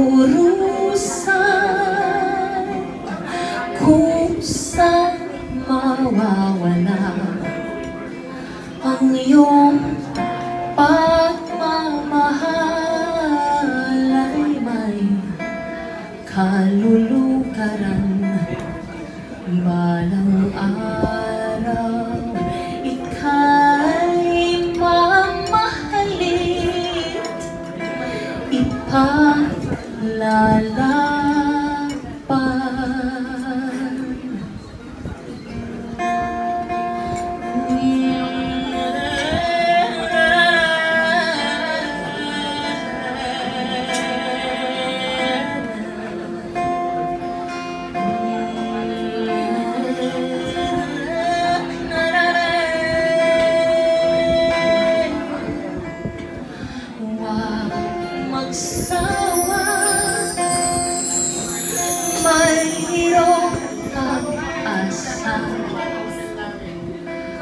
urusan kung saan mawawala ang iyong pag sun.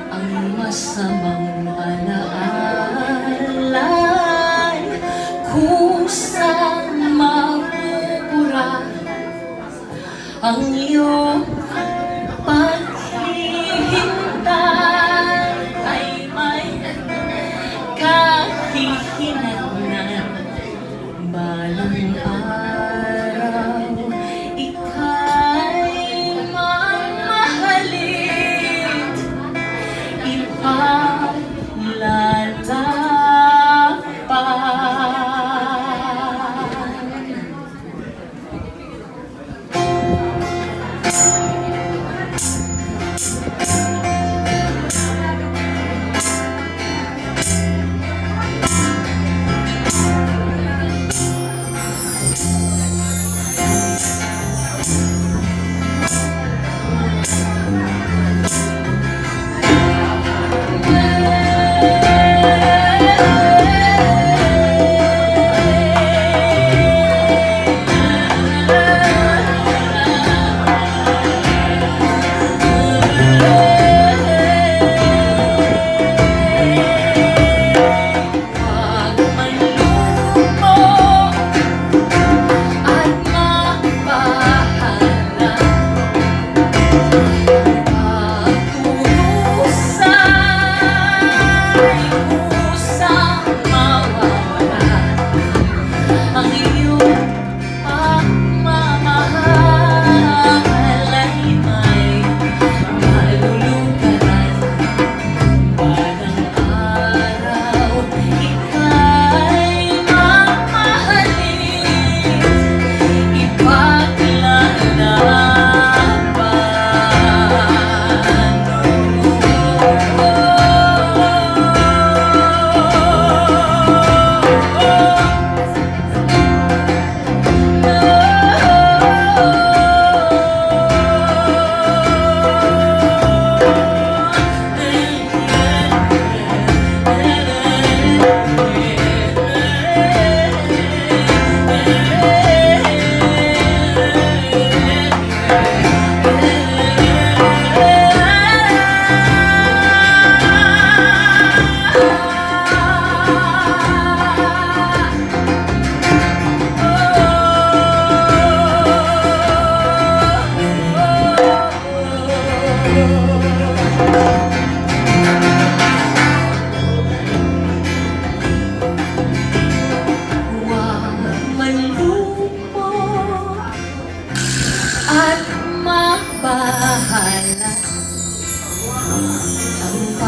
ang masamang alaalan kusang mapupura. Ang iyong paghihintay ay may kahihinay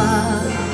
嗯